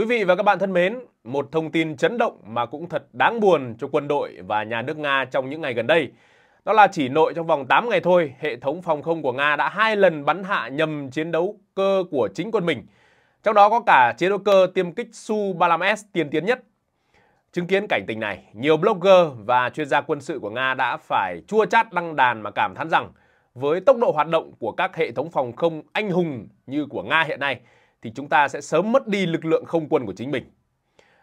Quý vị và các bạn thân mến, một thông tin chấn động mà cũng thật đáng buồn cho quân đội và nhà nước Nga trong những ngày gần đây. Đó là chỉ nội trong vòng 8 ngày thôi, hệ thống phòng không của Nga đã hai lần bắn hạ nhầm chiến đấu cơ của chính quân mình. Trong đó có cả chiến đấu cơ tiêm kích Su-35S tiên tiến nhất. Chứng kiến cảnh tình này, nhiều blogger và chuyên gia quân sự của Nga đã phải chua chát đăng đàn mà cảm thán rằng với tốc độ hoạt động của các hệ thống phòng không anh hùng như của Nga hiện nay thì chúng ta sẽ sớm mất đi lực lượng không quân của chính mình.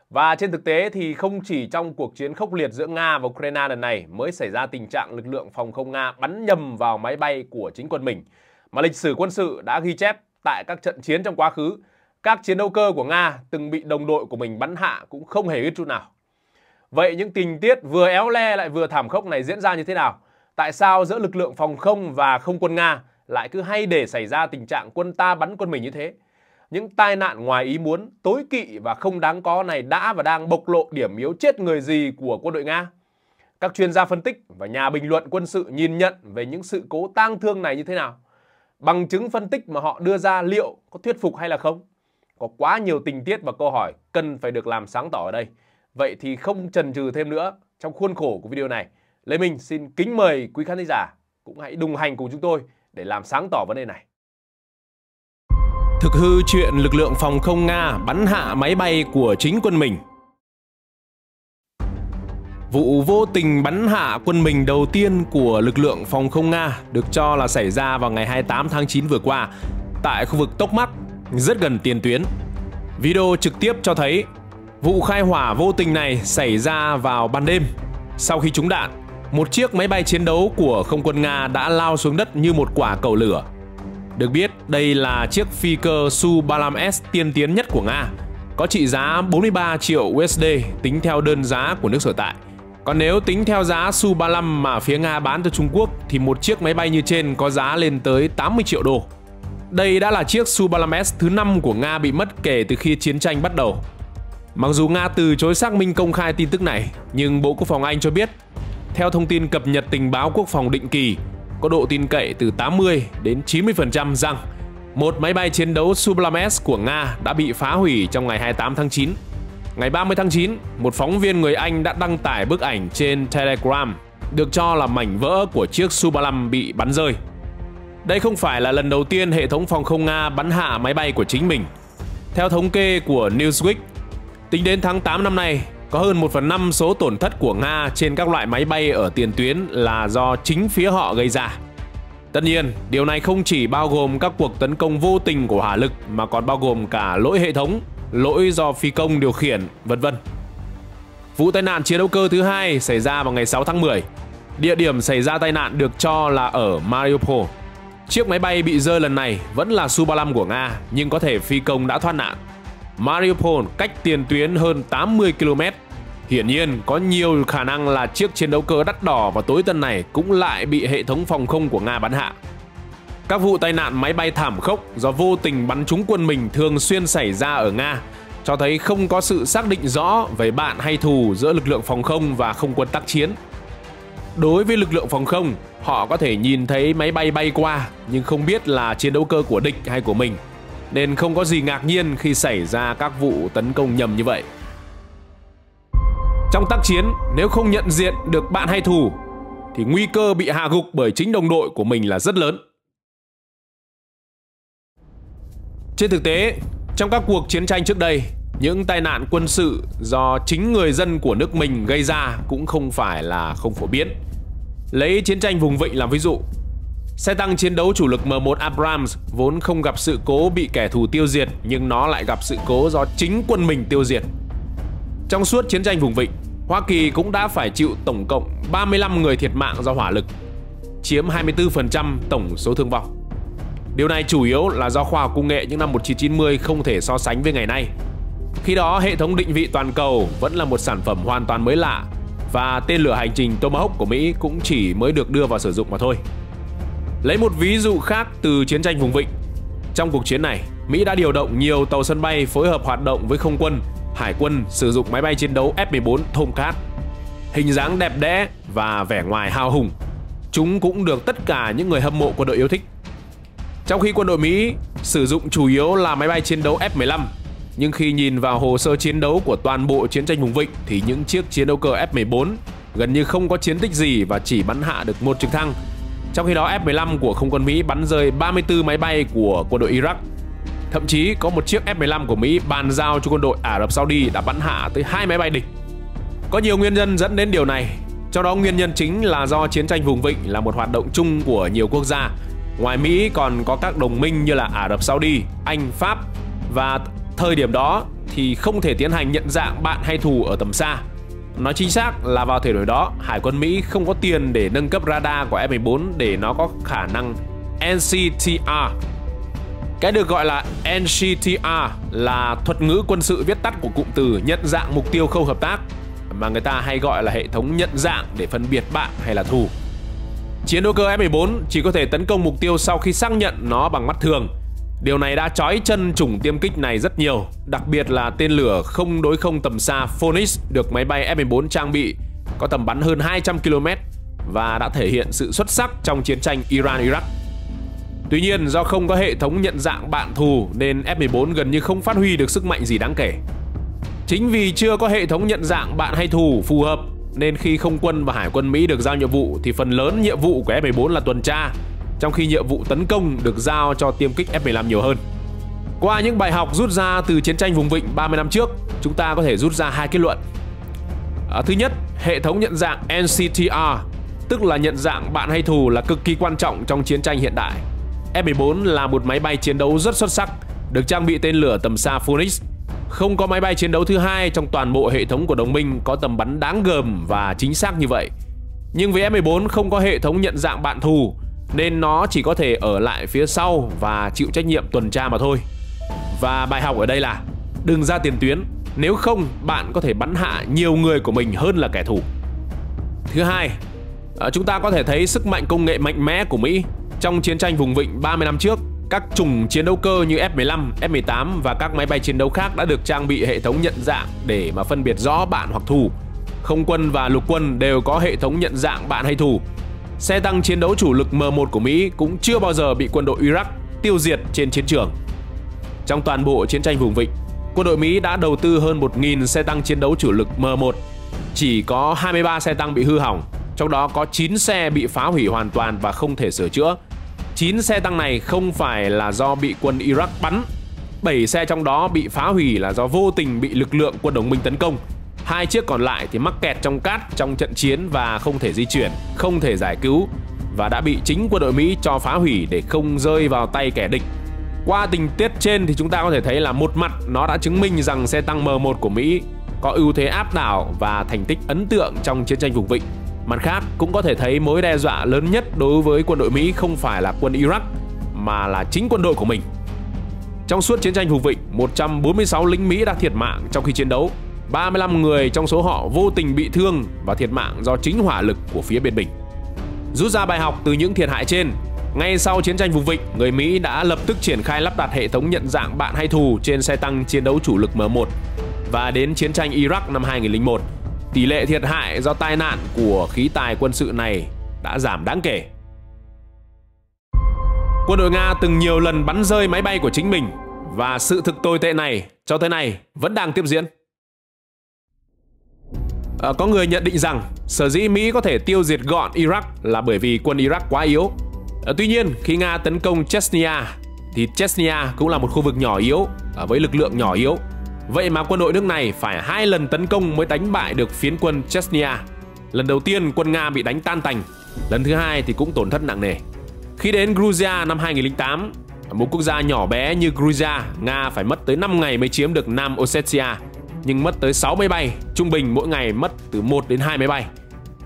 Và trên thực tế thì không chỉ trong cuộc chiến khốc liệt giữa Nga và Ukraine lần này mới xảy ra tình trạng lực lượng phòng không Nga bắn nhầm vào máy bay của chính quân mình, mà lịch sử quân sự đã ghi chép tại các trận chiến trong quá khứ, các chiến đấu cơ của Nga từng bị đồng đội của mình bắn hạ cũng không hề ít chút nào. Vậy những tình tiết vừa éo le lại vừa thảm khốc này diễn ra như thế nào? Tại sao giữa lực lượng phòng không và không quân Nga lại cứ hay để xảy ra tình trạng quân ta bắn quân mình như thế? Những tai nạn ngoài ý muốn, tối kỵ và không đáng có này đã và đang bộc lộ điểm yếu chết người gì của quân đội Nga. Các chuyên gia phân tích và nhà bình luận quân sự nhìn nhận về những sự cố tang thương này như thế nào? Bằng chứng phân tích mà họ đưa ra liệu có thuyết phục hay là không? Có quá nhiều tình tiết và câu hỏi cần phải được làm sáng tỏ ở đây. Vậy thì không chần chừ thêm nữa, trong khuôn khổ của video này, Lê Minh xin kính mời quý khán giả cũng hãy đồng hành cùng chúng tôi để làm sáng tỏ vấn đề này. Thực hư chuyện lực lượng phòng không Nga bắn hạ máy bay của chính quân mình. Vụ vô tình bắn hạ quân mình đầu tiên của lực lượng phòng không Nga được cho là xảy ra vào ngày 28 tháng 9 vừa qua tại khu vực tốc mắt rất gần tiền tuyến. Video trực tiếp cho thấy vụ khai hỏa vô tình này xảy ra vào ban đêm. Sau khi trúng đạn, một chiếc máy bay chiến đấu của không quân Nga đã lao xuống đất như một quả cầu lửa được biết, đây là chiếc phi cơ Su-35S tiên tiến nhất của Nga, có trị giá 43 triệu USD tính theo đơn giá của nước sở tại. Còn nếu tính theo giá Su-35 mà phía Nga bán cho Trung Quốc thì một chiếc máy bay như trên có giá lên tới 80 triệu đô. Đây đã là chiếc Su-35S thứ 5 của Nga bị mất kể từ khi chiến tranh bắt đầu. Mặc dù Nga từ chối xác minh công khai tin tức này, nhưng Bộ Quốc phòng Anh cho biết, theo thông tin cập nhật tình báo quốc phòng định kỳ, có độ tin cậy từ 80 đến 90% rằng một máy bay chiến đấu Su-35S của Nga đã bị phá hủy trong ngày 28 tháng 9. Ngày 30 tháng 9, một phóng viên người Anh đã đăng tải bức ảnh trên Telegram được cho là mảnh vỡ của chiếc Su-35 bị bắn rơi. Đây không phải là lần đầu tiên hệ thống phòng không Nga bắn hạ máy bay của chính mình. Theo thống kê của Newsweek, tính đến tháng 8 năm nay, có hơn 1 phần 5 số tổn thất của Nga trên các loại máy bay ở tiền tuyến là do chính phía họ gây ra. Tất nhiên, điều này không chỉ bao gồm các cuộc tấn công vô tình của hỏa lực mà còn bao gồm cả lỗi hệ thống, lỗi do phi công điều khiển, vân vân. Vụ tai nạn chiến đấu cơ thứ hai xảy ra vào ngày 6 tháng 10. Địa điểm xảy ra tai nạn được cho là ở Mariupol. Chiếc máy bay bị rơi lần này vẫn là Su-35 của Nga, nhưng có thể phi công đã thoát nạn. Mariupol cách tiền tuyến hơn 80 km. Hiển nhiên, có nhiều khả năng là chiếc chiến đấu cơ đắt đỏ và tối tân này cũng lại bị hệ thống phòng không của Nga bắn hạ. Các vụ tai nạn máy bay thảm khốc do vô tình bắn trúng quân mình thường xuyên xảy ra ở Nga, cho thấy không có sự xác định rõ về bạn hay thù giữa lực lượng phòng không và không quân tác chiến. Đối với lực lượng phòng không, họ có thể nhìn thấy máy bay bay qua nhưng không biết là chiến đấu cơ của địch hay của mình nên không có gì ngạc nhiên khi xảy ra các vụ tấn công nhầm như vậy. Trong tác chiến, nếu không nhận diện được bạn hay thù thì nguy cơ bị hạ gục bởi chính đồng đội của mình là rất lớn. Trên thực tế, trong các cuộc chiến tranh trước đây, những tai nạn quân sự do chính người dân của nước mình gây ra cũng không phải là không phổ biến. Lấy chiến tranh vùng vịnh làm ví dụ, Xe tăng chiến đấu chủ lực M1 Abrams vốn không gặp sự cố bị kẻ thù tiêu diệt nhưng nó lại gặp sự cố do chính quân mình tiêu diệt. Trong suốt chiến tranh vùng vịnh, Hoa Kỳ cũng đã phải chịu tổng cộng 35 người thiệt mạng do hỏa lực, chiếm 24% tổng số thương vong. Điều này chủ yếu là do khoa học công nghệ những năm 1990 không thể so sánh với ngày nay. Khi đó, hệ thống định vị toàn cầu vẫn là một sản phẩm hoàn toàn mới lạ và tên lửa hành trình Tomahawk của Mỹ cũng chỉ mới được đưa vào sử dụng mà thôi. Lấy một ví dụ khác từ chiến tranh vùng vịnh. Trong cuộc chiến này, Mỹ đã điều động nhiều tàu sân bay phối hợp hoạt động với không quân, hải quân sử dụng máy bay chiến đấu F-14 Tomcat. Hình dáng đẹp đẽ và vẻ ngoài hào hùng, chúng cũng được tất cả những người hâm mộ quân đội yêu thích. Trong khi quân đội Mỹ sử dụng chủ yếu là máy bay chiến đấu F-15, Nhưng khi nhìn vào hồ sơ chiến đấu của toàn bộ chiến tranh vùng vịnh thì những chiếc chiến đấu cơ F-14 gần như không có chiến tích gì và chỉ bắn hạ được một trực thăng. Trong khi đó F-15 của không quân Mỹ bắn rơi 34 máy bay của quân đội Iraq. Thậm chí có một chiếc F-15 của Mỹ bàn giao cho quân đội Ả Rập Saudi đã bắn hạ tới hai máy bay địch. Có nhiều nguyên nhân dẫn đến điều này, trong đó nguyên nhân chính là do chiến tranh vùng vịnh là một hoạt động chung của nhiều quốc gia. Ngoài Mỹ còn có các đồng minh như là Ả Rập Saudi, Anh, Pháp và thời điểm đó thì không thể tiến hành nhận dạng bạn hay thù ở tầm xa. Nói chính xác là vào thời điểm đó, Hải quân Mỹ không có tiền để nâng cấp radar của F-14 để nó có khả năng NCTR. Cái được gọi là NCTR là thuật ngữ quân sự viết tắt của cụm từ nhận dạng mục tiêu không hợp tác mà người ta hay gọi là hệ thống nhận dạng để phân biệt bạn hay là thù. Chiến đấu cơ F-14 chỉ có thể tấn công mục tiêu sau khi xác nhận nó bằng mắt thường. Điều này đã trói chân chủng tiêm kích này rất nhiều, đặc biệt là tên lửa không đối không tầm xa Phoenix được máy bay F-14 trang bị có tầm bắn hơn 200 km và đã thể hiện sự xuất sắc trong chiến tranh Iran-Iraq. Tuy nhiên, do không có hệ thống nhận dạng bạn thù nên F-14 gần như không phát huy được sức mạnh gì đáng kể. Chính vì chưa có hệ thống nhận dạng bạn hay thù phù hợp nên khi không quân và hải quân Mỹ được giao nhiệm vụ thì phần lớn nhiệm vụ của F-14 là tuần tra, trong khi nhiệm vụ tấn công được giao cho tiêm kích F-15 nhiều hơn. Qua những bài học rút ra từ chiến tranh vùng vịnh 30 năm trước, chúng ta có thể rút ra hai kết luận. À, thứ nhất, hệ thống nhận dạng NCTR, tức là nhận dạng bạn hay thù là cực kỳ quan trọng trong chiến tranh hiện đại. F-14 là một máy bay chiến đấu rất xuất sắc, được trang bị tên lửa tầm xa Phoenix không có máy bay chiến đấu thứ hai trong toàn bộ hệ thống của đồng minh có tầm bắn đáng gờm và chính xác như vậy. Nhưng với F-14 không có hệ thống nhận dạng bạn thù nên nó chỉ có thể ở lại phía sau và chịu trách nhiệm tuần tra mà thôi. Và bài học ở đây là đừng ra tiền tuyến, nếu không bạn có thể bắn hạ nhiều người của mình hơn là kẻ thù. Thứ hai, à, chúng ta có thể thấy sức mạnh công nghệ mạnh mẽ của Mỹ trong chiến tranh vùng vịnh 30 năm trước các chủng chiến đấu cơ như F-15, F-18 và các máy bay chiến đấu khác đã được trang bị hệ thống nhận dạng để mà phân biệt rõ bạn hoặc thù. Không quân và lục quân đều có hệ thống nhận dạng bạn hay thù. Xe tăng chiến đấu chủ lực M1 của Mỹ cũng chưa bao giờ bị quân đội Iraq tiêu diệt trên chiến trường. Trong toàn bộ chiến tranh vùng vịnh, quân đội Mỹ đã đầu tư hơn 1.000 xe tăng chiến đấu chủ lực M1. Chỉ có 23 xe tăng bị hư hỏng, trong đó có 9 xe bị phá hủy hoàn toàn và không thể sửa chữa 9 xe tăng này không phải là do bị quân Iraq bắn 7 xe trong đó bị phá hủy là do vô tình bị lực lượng quân đồng minh tấn công Hai chiếc còn lại thì mắc kẹt trong cát trong trận chiến và không thể di chuyển, không thể giải cứu và đã bị chính quân đội Mỹ cho phá hủy để không rơi vào tay kẻ địch. Qua tình tiết trên thì chúng ta có thể thấy là một mặt nó đã chứng minh rằng xe tăng M1 của Mỹ có ưu thế áp đảo và thành tích ấn tượng trong chiến tranh vùng vịnh. Mặt khác, cũng có thể thấy mối đe dọa lớn nhất đối với quân đội Mỹ không phải là quân Iraq mà là chính quân đội của mình. Trong suốt chiến tranh vùng vịnh, 146 lính Mỹ đã thiệt mạng trong khi chiến đấu. 35 người trong số họ vô tình bị thương và thiệt mạng do chính hỏa lực của phía bên mình. Rút ra bài học từ những thiệt hại trên, ngay sau chiến tranh vùng vịnh, người Mỹ đã lập tức triển khai lắp đặt hệ thống nhận dạng bạn hay thù trên xe tăng chiến đấu chủ lực M1 và đến chiến tranh Iraq năm 2001, tỷ lệ thiệt hại do tai nạn của khí tài quân sự này đã giảm đáng kể. Quân đội Nga từng nhiều lần bắn rơi máy bay của chính mình và sự thực tồi tệ này cho tới nay vẫn đang tiếp diễn. À, có người nhận định rằng sở dĩ Mỹ có thể tiêu diệt gọn Iraq là bởi vì quân Iraq quá yếu. À, tuy nhiên, khi Nga tấn công Chechnya thì Chechnya cũng là một khu vực nhỏ yếu à, với lực lượng nhỏ yếu Vậy mà quân đội nước này phải hai lần tấn công mới đánh bại được phiến quân Chechnya. Lần đầu tiên quân Nga bị đánh tan tành, lần thứ hai thì cũng tổn thất nặng nề. Khi đến Georgia năm 2008, một quốc gia nhỏ bé như Georgia, Nga phải mất tới 5 ngày mới chiếm được Nam Ossetia, nhưng mất tới 6 máy bay, trung bình mỗi ngày mất từ 1 đến 2 máy bay.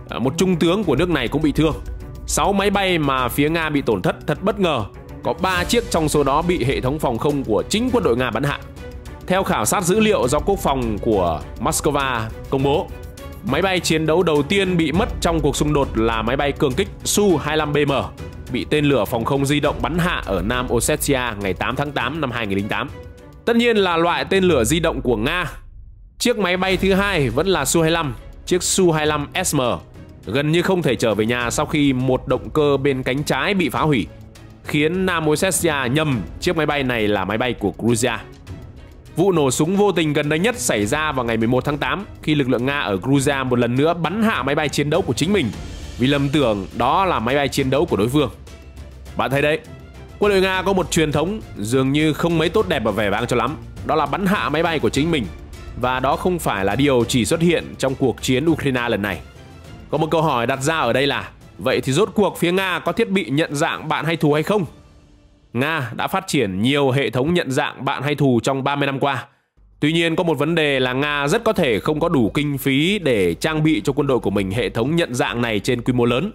À, một trung tướng của nước này cũng bị thương. 6 máy bay mà phía Nga bị tổn thất thật bất ngờ, có 3 chiếc trong số đó bị hệ thống phòng không của chính quân đội Nga bắn hạ. Theo khảo sát dữ liệu do quốc phòng của Moscow công bố, máy bay chiến đấu đầu tiên bị mất trong cuộc xung đột là máy bay cường kích Su-25BM, bị tên lửa phòng không di động bắn hạ ở Nam Ossetia ngày 8 tháng 8 năm 2008. Tất nhiên là loại tên lửa di động của Nga. Chiếc máy bay thứ hai vẫn là Su-25, chiếc Su-25SM, gần như không thể trở về nhà sau khi một động cơ bên cánh trái bị phá hủy, khiến Nam Ossetia nhầm chiếc máy bay này là máy bay của Georgia. Vụ nổ súng vô tình gần đây nhất xảy ra vào ngày 11 tháng 8 khi lực lượng Nga ở Georgia một lần nữa bắn hạ máy bay chiến đấu của chính mình vì lầm tưởng đó là máy bay chiến đấu của đối phương. Bạn thấy đấy, quân đội Nga có một truyền thống dường như không mấy tốt đẹp và vẻ vang cho lắm, đó là bắn hạ máy bay của chính mình và đó không phải là điều chỉ xuất hiện trong cuộc chiến Ukraine lần này. Có một câu hỏi đặt ra ở đây là vậy thì rốt cuộc phía Nga có thiết bị nhận dạng bạn hay thù hay không? Nga đã phát triển nhiều hệ thống nhận dạng bạn hay thù trong 30 năm qua. Tuy nhiên có một vấn đề là Nga rất có thể không có đủ kinh phí để trang bị cho quân đội của mình hệ thống nhận dạng này trên quy mô lớn,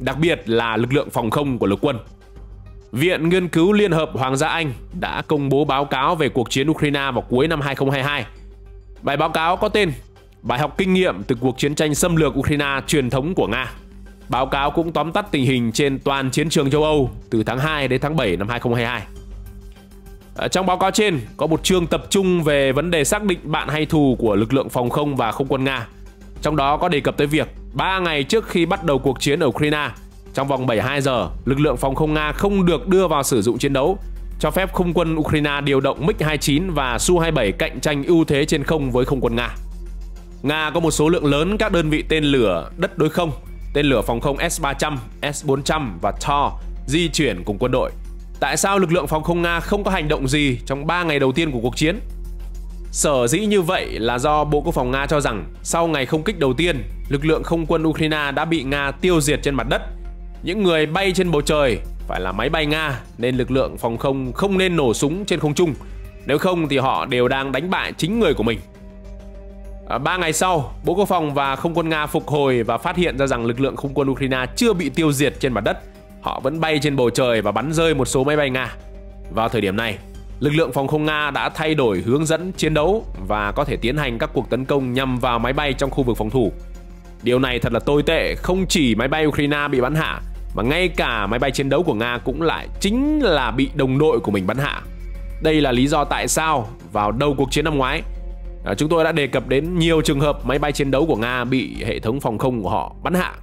đặc biệt là lực lượng phòng không của lục quân. Viện Nghiên cứu Liên hợp Hoàng gia Anh đã công bố báo cáo về cuộc chiến Ukraine vào cuối năm 2022. Bài báo cáo có tên Bài học kinh nghiệm từ cuộc chiến tranh xâm lược Ukraine truyền thống của Nga. Báo cáo cũng tóm tắt tình hình trên toàn chiến trường châu Âu từ tháng 2 đến tháng 7 năm 2022. Ở trong báo cáo trên có một chương tập trung về vấn đề xác định bạn hay thù của lực lượng phòng không và không quân Nga. Trong đó có đề cập tới việc 3 ngày trước khi bắt đầu cuộc chiến ở Ukraine, trong vòng 72 giờ, lực lượng phòng không Nga không được đưa vào sử dụng chiến đấu, cho phép không quân Ukraine điều động MiG-29 và Su-27 cạnh tranh ưu thế trên không với không quân Nga. Nga có một số lượng lớn các đơn vị tên lửa đất đối không tên lửa phòng không S-300, S-400 và Thor di chuyển cùng quân đội. Tại sao lực lượng phòng không Nga không có hành động gì trong 3 ngày đầu tiên của cuộc chiến? Sở dĩ như vậy là do Bộ Quốc phòng Nga cho rằng sau ngày không kích đầu tiên, lực lượng không quân Ukraine đã bị Nga tiêu diệt trên mặt đất. Những người bay trên bầu trời phải là máy bay Nga nên lực lượng phòng không không nên nổ súng trên không trung. Nếu không thì họ đều đang đánh bại chính người của mình. À, ba ngày sau, Bộ Quốc phòng và Không quân Nga phục hồi và phát hiện ra rằng lực lượng không quân Ukraine chưa bị tiêu diệt trên mặt đất. Họ vẫn bay trên bầu trời và bắn rơi một số máy bay Nga. Vào thời điểm này, lực lượng phòng không Nga đã thay đổi hướng dẫn chiến đấu và có thể tiến hành các cuộc tấn công nhằm vào máy bay trong khu vực phòng thủ. Điều này thật là tồi tệ, không chỉ máy bay Ukraine bị bắn hạ, mà ngay cả máy bay chiến đấu của Nga cũng lại chính là bị đồng đội của mình bắn hạ. Đây là lý do tại sao vào đầu cuộc chiến năm ngoái, à, chúng tôi đã đề cập đến nhiều trường hợp máy bay chiến đấu của Nga bị hệ thống phòng không của họ bắn hạ.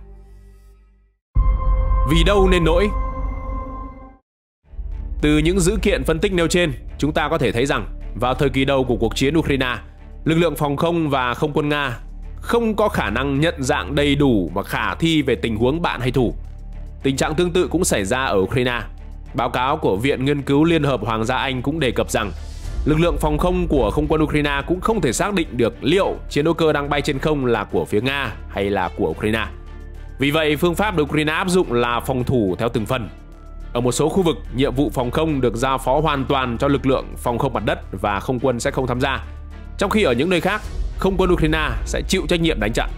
Vì đâu nên nỗi? Từ những dữ kiện phân tích nêu trên, chúng ta có thể thấy rằng vào thời kỳ đầu của cuộc chiến Ukraine, lực lượng phòng không và không quân Nga không có khả năng nhận dạng đầy đủ và khả thi về tình huống bạn hay thủ. Tình trạng tương tự cũng xảy ra ở Ukraine. Báo cáo của Viện Nghiên cứu Liên hợp Hoàng gia Anh cũng đề cập rằng lực lượng phòng không của không quân Ukraine cũng không thể xác định được liệu chiến đấu cơ đang bay trên không là của phía Nga hay là của Ukraine. Vì vậy, phương pháp được Ukraine áp dụng là phòng thủ theo từng phần. Ở một số khu vực, nhiệm vụ phòng không được giao phó hoàn toàn cho lực lượng phòng không mặt đất và không quân sẽ không tham gia. Trong khi ở những nơi khác, không quân Ukraine sẽ chịu trách nhiệm đánh trận.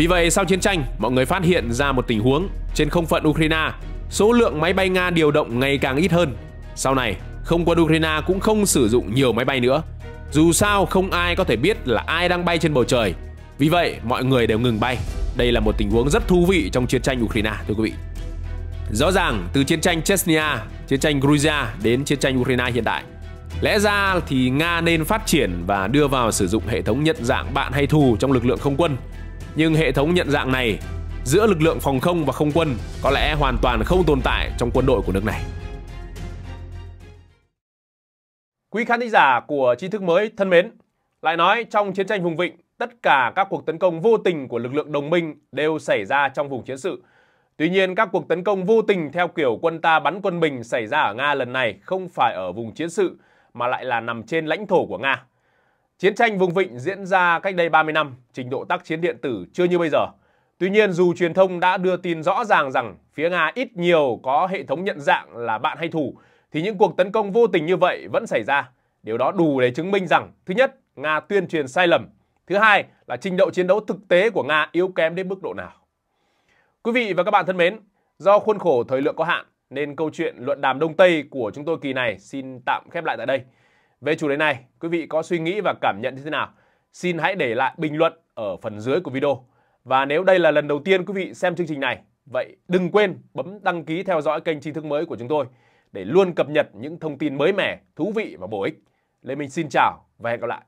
Vì vậy, sau chiến tranh, mọi người phát hiện ra một tình huống trên không phận Ukraine, số lượng máy bay Nga điều động ngày càng ít hơn. Sau này, không quân Ukraine cũng không sử dụng nhiều máy bay nữa. Dù sao không ai có thể biết là ai đang bay trên bầu trời. Vì vậy mọi người đều ngừng bay. Đây là một tình huống rất thú vị trong chiến tranh Ukraine thưa quý vị. Rõ ràng từ chiến tranh Chechnya, chiến tranh Georgia đến chiến tranh Ukraine hiện tại, lẽ ra thì Nga nên phát triển và đưa vào sử dụng hệ thống nhận dạng bạn hay thù trong lực lượng không quân. Nhưng hệ thống nhận dạng này giữa lực lượng phòng không và không quân có lẽ hoàn toàn không tồn tại trong quân đội của nước này. Quý khán thính giả của tri thức mới thân mến, lại nói trong chiến tranh vùng vịnh, tất cả các cuộc tấn công vô tình của lực lượng đồng minh đều xảy ra trong vùng chiến sự. Tuy nhiên, các cuộc tấn công vô tình theo kiểu quân ta bắn quân mình xảy ra ở Nga lần này không phải ở vùng chiến sự mà lại là nằm trên lãnh thổ của Nga. Chiến tranh vùng vịnh diễn ra cách đây 30 năm, trình độ tác chiến điện tử chưa như bây giờ. Tuy nhiên, dù truyền thông đã đưa tin rõ ràng rằng phía Nga ít nhiều có hệ thống nhận dạng là bạn hay thù, thì những cuộc tấn công vô tình như vậy vẫn xảy ra. Điều đó đủ để chứng minh rằng thứ nhất, Nga tuyên truyền sai lầm. Thứ hai là trình độ chiến đấu thực tế của Nga yếu kém đến mức độ nào. Quý vị và các bạn thân mến, do khuôn khổ thời lượng có hạn nên câu chuyện luận đàm Đông Tây của chúng tôi kỳ này xin tạm khép lại tại đây. Về chủ đề này, quý vị có suy nghĩ và cảm nhận như thế nào? Xin hãy để lại bình luận ở phần dưới của video. Và nếu đây là lần đầu tiên quý vị xem chương trình này, vậy đừng quên bấm đăng ký theo dõi kênh tri thức mới của chúng tôi để luôn cập nhật những thông tin mới mẻ, thú vị và bổ ích. Lê Minh xin chào và hẹn gặp lại.